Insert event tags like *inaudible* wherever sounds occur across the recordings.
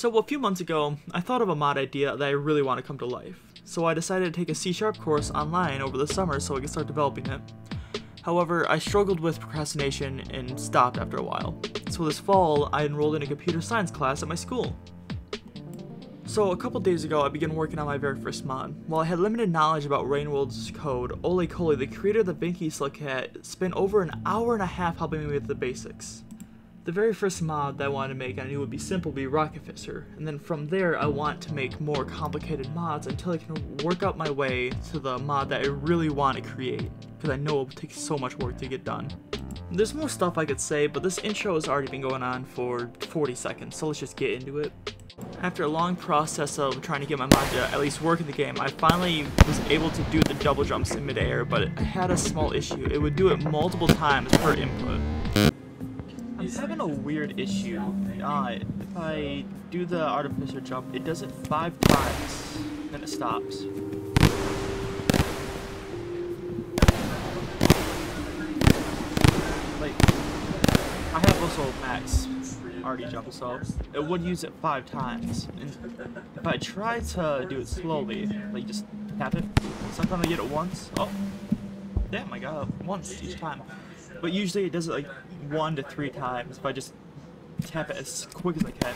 So a few months ago, I thought of a mod idea that I really want to come to life. So I decided to take a C-sharp course online over the summer so I could start developing it. However, I struggled with procrastination and stopped after a while. So this fall, I enrolled in a computer science class at my school. So a couple days ago, I began working on my very first mod. While I had limited knowledge about Rainworld's code, Ole Kole, the creator of the Binky Slugcat, spent over an hour and a half helping me with the basics. The very first mod that I wanted to make I knew would be simple be Rocketficer, and then from there I want to make more complicated mods until I can work out my way to the mod that I really want to create, because I know it will take so much work to get done. There's more stuff I could say, but this intro has already been going on for 40 seconds, so let's just get into it. After a long process of trying to get my mod to at least work in the game, I finally was able to do the double jumps in midair, but I had a small issue. It would do it multiple times per input. Having a weird issue. Uh, if I do the artificer jump, it does it five times, then it stops. Like, I have also max already jump, so it would use it five times. And if I try to do it slowly, like just tap it, sometimes I get it once. Oh, damn, I got it once each time. But usually it does it like one to three times if I just tap it as quick as I can.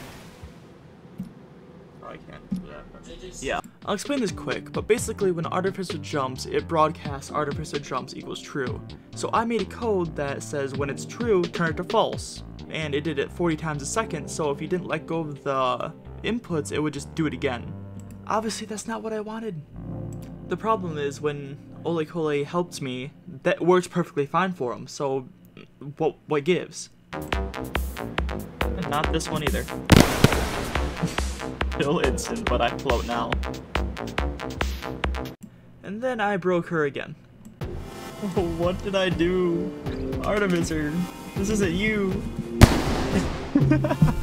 Oh, I can't. Yeah. yeah. I'll explain this quick, but basically when Artificer jumps, it broadcasts Artificer jumps equals true. So I made a code that says when it's true, turn it to false. And it did it 40 times a second, so if you didn't let go of the inputs, it would just do it again. Obviously that's not what I wanted. The problem is when Ole Kole helped me, that works perfectly fine for him, so what, what gives? And not this one either. Still instant, but I float now. And then I broke her again. *laughs* what did I do? Artificer, this isn't you. *laughs*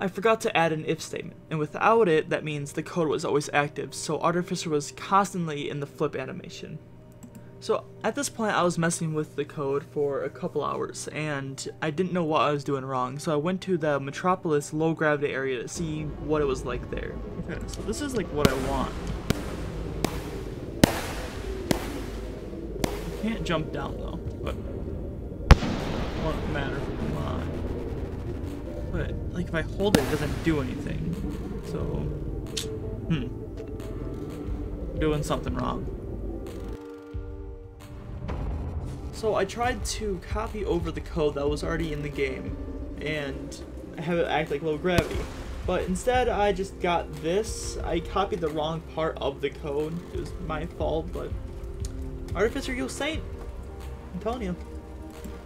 I forgot to add an if statement, and without it, that means the code was always active, so Artificer was constantly in the flip animation. So at this point I was messing with the code for a couple hours and I didn't know what I was doing wrong so I went to the Metropolis low gravity area to see what it was like there. Okay, so this is like what I want. I can't jump down though, but won't matter like if I hold it it doesn't do anything. So hmm. Doing something wrong. So I tried to copy over the code that was already in the game and have it act like low gravity. But instead I just got this. I copied the wrong part of the code. It was my fault, but Artificer you Saint. I'm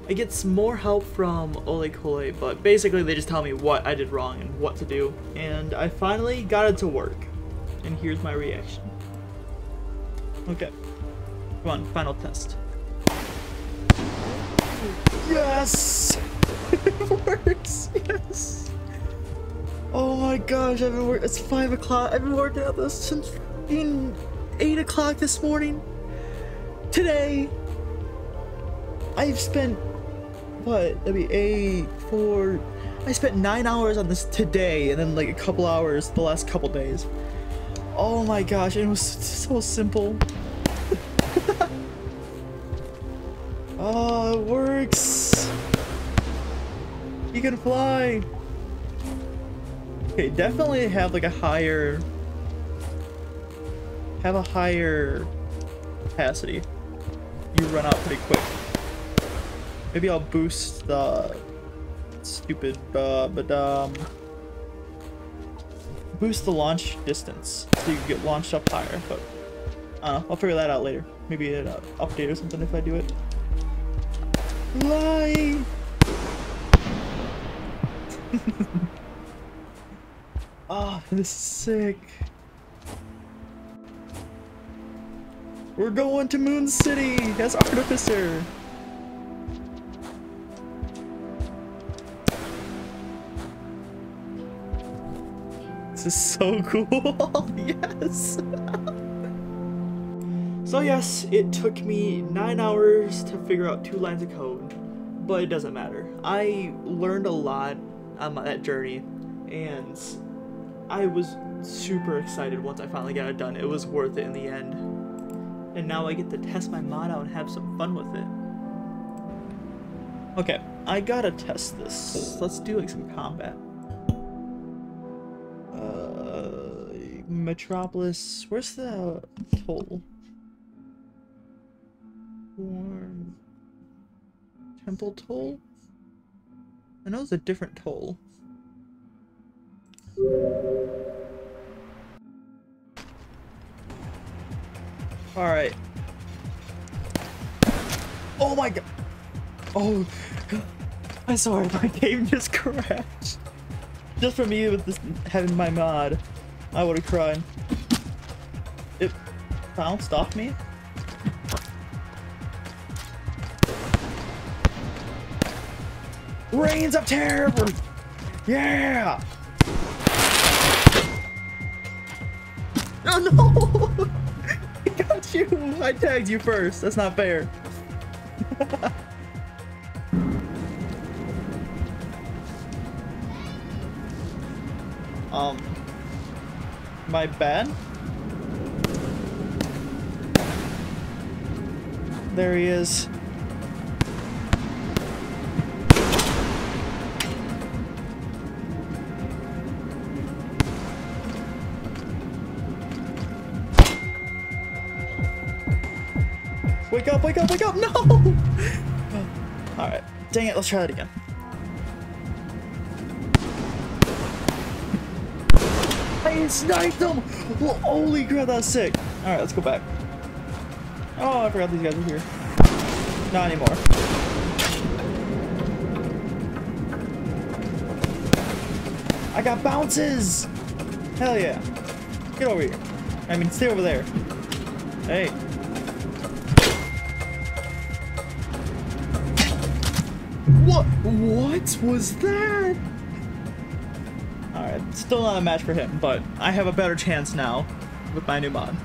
telling you. I get some more help from Ole Kole, but basically they just tell me what I did wrong and what to do. And I finally got it to work. And here's my reaction. Okay. Come on, final test. Yes! *laughs* it works! Yes! Oh my gosh, I've been working. It's 5 o'clock. I've been working on this since 8 o'clock this morning. Today, I've spent, what, that'd be 8, 4, I spent 9 hours on this today and then like a couple hours the last couple days. Oh my gosh, it was so simple. *laughs* Oh, it works! You can fly! Okay, definitely have like a higher... Have a higher capacity. You run out pretty quick. Maybe I'll boost the stupid, uh, but um, boost the launch distance so you can get launched up higher. But uh, I'll figure that out later. Maybe an uh, update or something if I do it. Lie! oh, *laughs* this is sick. We're going to Moon City as Artificer. This is so *laughs* cool. yes. So yes, it took me 9 hours to figure out two lines of code, but it doesn't matter. I learned a lot on that journey, and I was super excited once I finally got it done. It was worth it in the end. And now I get to test my mod out and have some fun with it. Okay, I gotta test this. Let's do like some combat. Metropolis. Where's the toll? Warm. Temple toll? I know it's a different toll. Alright. Oh my god. Oh. I'm sorry, *laughs* my game just crashed. Just for me with this having my mod, I would have cried. It bounced off me? Reigns of Terror! Yeah! Oh no! *laughs* I got you! I tagged you first. That's not fair. *laughs* um, my bad? There he is. Wake up, wake up, wake up! No! *laughs* Alright. Dang it, let's try that again. I sniped him! Well, holy crap, that's sick. Alright, let's go back. Oh, I forgot these guys were here. Not anymore. I got bounces! Hell yeah. Get over here. I mean, stay over there. Hey. What? What was that? Still not a match for him, but I have a better chance now with my new mod.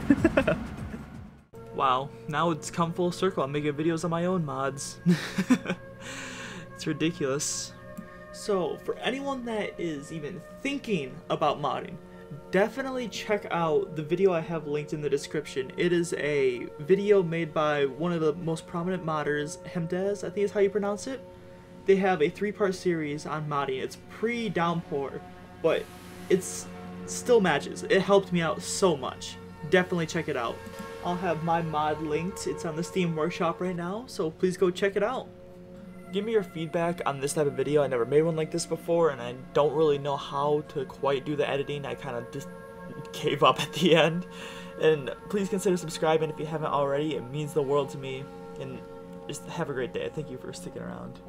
*laughs* wow, now it's come full circle. I'm making videos on my own mods. *laughs* it's ridiculous. So, for anyone that is even thinking about modding, definitely check out the video I have linked in the description. It is a video made by one of the most prominent modders, Hemdez, I think is how you pronounce it they have a three-part series on modding. It's pre-downpour, but it's still matches. It helped me out so much. Definitely check it out. I'll have my mod linked. It's on the Steam Workshop right now, so please go check it out. Give me your feedback on this type of video. I never made one like this before, and I don't really know how to quite do the editing. I kind of just gave up at the *laughs* end. And please consider subscribing if you haven't already. It means the world to me. And just have a great day. Thank you for sticking around.